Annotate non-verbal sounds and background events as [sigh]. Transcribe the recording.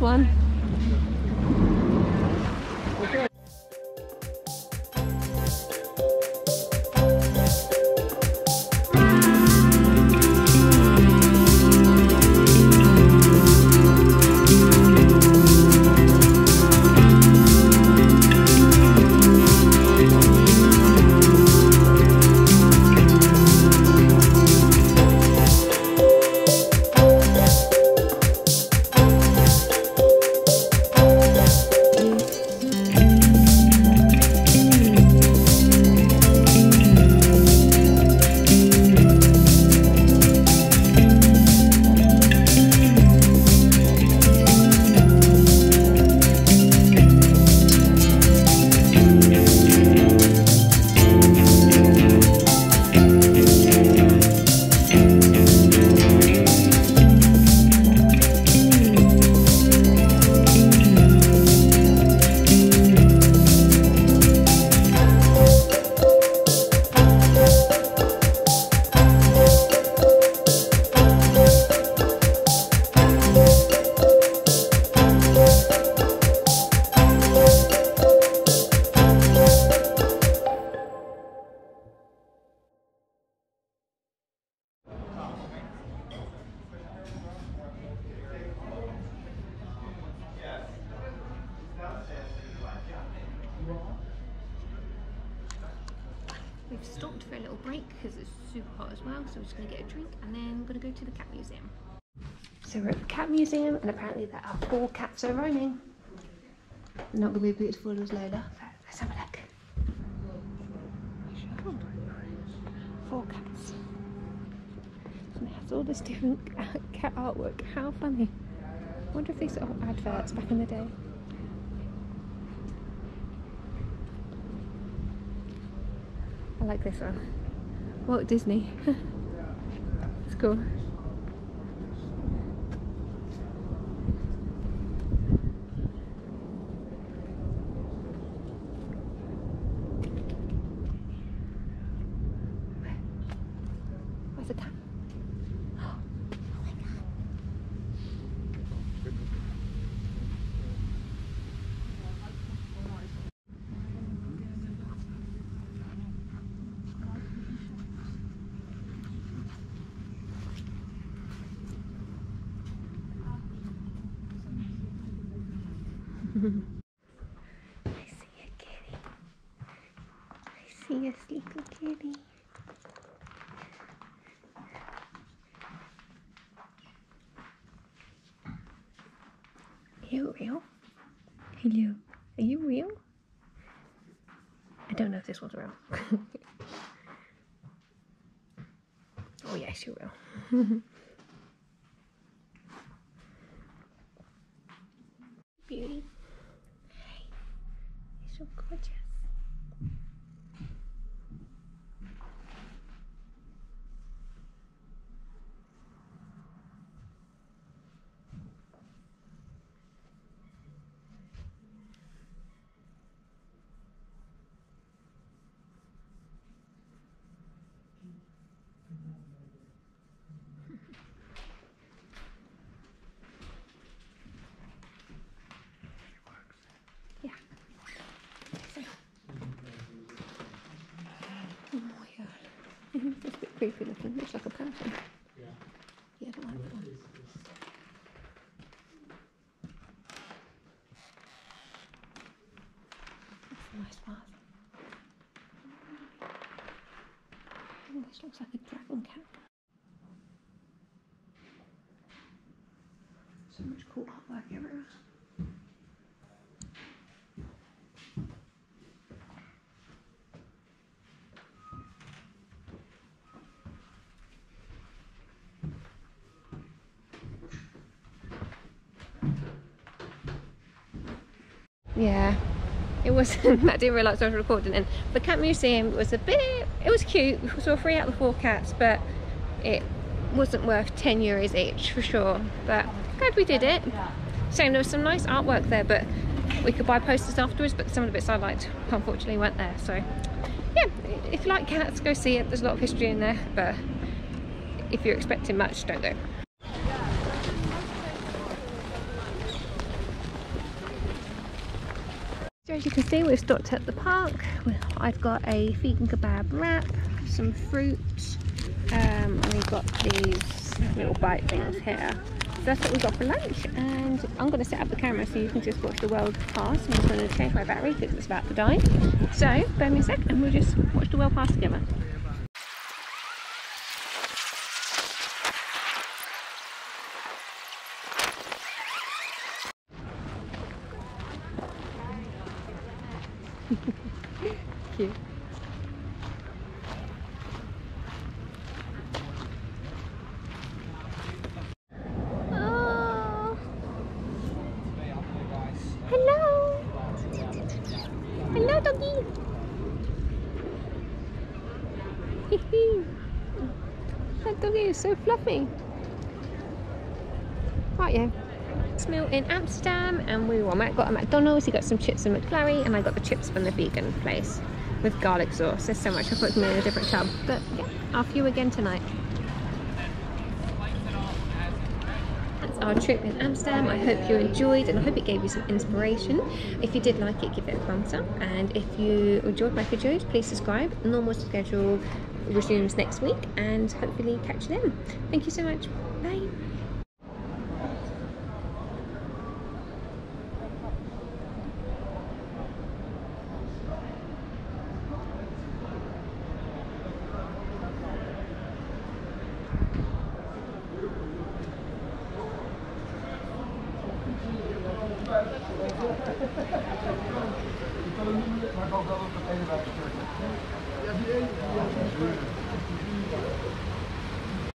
one. A little break because it's super hot as well, so we're just going to get a drink and then we're going to go to the cat museum. So we're at the cat museum and apparently there are four cats are roaming. Not going to be beautiful as Lola, let's have a look. Four cats. And it has all this different [laughs] cat artwork. How funny. I wonder if these are adverts back in the day. Like this one. Walt Disney. [laughs] it's cool. Where's the cat? I see a kitty. I see a sleepy kitty. Are you real? Hello. Are you real? I don't know if this one's real. [laughs] oh yes, you're real. [laughs] you're so gorgeous. Yeah. So. Oh my god. it's a bit creepy looking. Looks like a person. Yeah. Yeah, I don't like that one. That's a nice bath. Oh, this looks like a dragon cat. So much cool artwork everywhere. Yeah, it wasn't [laughs] I didn't realise I was recording. And the cat museum was a bit. It was cute. We saw three out of the four cats, but it wasn't worth 10 euros each for sure. But glad we did it. Shame there was some nice artwork there, but we could buy posters afterwards. But some of the bits I liked, unfortunately, weren't there. So yeah, if you like cats, go see it. There's a lot of history in there, but if you're expecting much, don't go. As you can see, we've stopped at the park. I've got a vegan kebab wrap, some fruit, um, and we've got these little bite things here. So that's what we got for lunch, and I'm going to set up the camera so you can just watch the world pass. I'm just going to change my battery because it's about to die. So, bear me a sec, and we'll just watch the world pass together. Cute. [laughs] Hello. [laughs] Hello, doggy. that doggy is so fluffy. Right, Meal in Amsterdam, and we were got a McDonald's. He got some chips and McFlurry, and I got the chips from the vegan place with garlic sauce. There's so much I put them in a different tub, but yeah, you again tonight. That's our trip in Amsterdam. I hope you enjoyed, and I hope it gave you some inspiration. If you did like it, give it a thumbs up, and if you enjoyed my videos, please subscribe. Normal schedule resumes next week, and hopefully catch you then. Thank you so much. Bye.